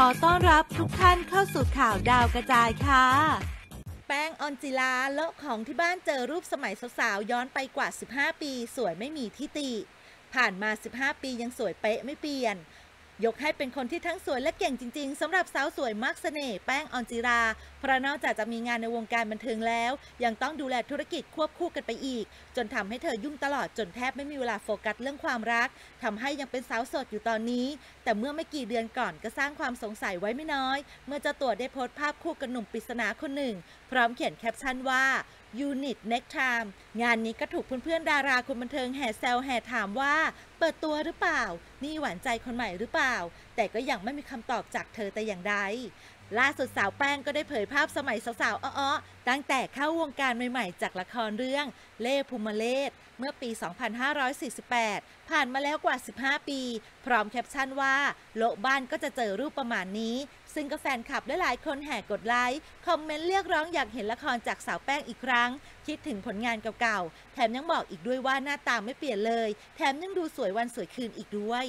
ขอต้อนรับทุกท่านเข้าสู่ข่าวดาวกระจายค่ะ แป้งอรจิราโละของที่บ้านเจอรูปสมัยสาวๆย้อนไปกว่า 15 ปี สวยไม่มีที่ติ ผ่านมา 15 ปียังสวยเป๊ะไม่เปลี่ยน ยกให้เป็นคนที่ทั้งสวยและเก่งจริง ๆสำหรับสาวสวยมากเสน่ห์แป้งอรจิรา เพราะนอกจากจะมีงานในวงการบันเทิงแล้ว ยังต้องดูแลธุรกิจควบคู่กันไปอีก จนทำให้เธอยุ่งตลอดจนแทบไม่มีเวลาโฟกัสเรื่องความรักทำให้ยังเป็นสาวสดอยู่ตอนนี้ แต่เมื่อไม่กี่เดือนก่อนก็สร้างความสงสัยไว้ไม่น้อย เมื่อเจ้าตัวได้โพสต์ภาพคู่กับหนุ่มปริศนาคนหนึ่ง พร้อมเขียนแคปชั่นว่า Unit Next Time งานนี้ก็ถูกเพื่อนๆดาราคนบันเทิงแห่แซวแห่ถามว่า เปิดตัวหรือเปล่า นี่หวานใจคนใหม่หรือเปล่า แต่ก็ยังไม่มีคำตอบจากเธอแต่อย่างใดล่าสุดสาวแป้งก็ได้เผยภาพสมัยสาวๆอ้อๆตั้งแต่เข้าวงการใหม่ๆ จากละครเรื่องเล่ภูมิเลศเมื่อปี 2548 ผ่านมาแล้วกว่า 15 ปี พร้อมแคปชั่นว่า โลบ้านก็จะเจอรูปประมาณนี้ ซึ่งก็แฟนคลับหลายๆคนแห่กดไลค์ คอมเมนต์เรียกร้องอยากเห็นละครจากสาวแป้งอีกครั้ง คิดถึงผลงานเก่าๆ แถมยังบอกอีกด้วยว่าหน้าตาไม่เปลี่ยนเลย แถมยังดูสวยวันสวยคืนอีกด้วย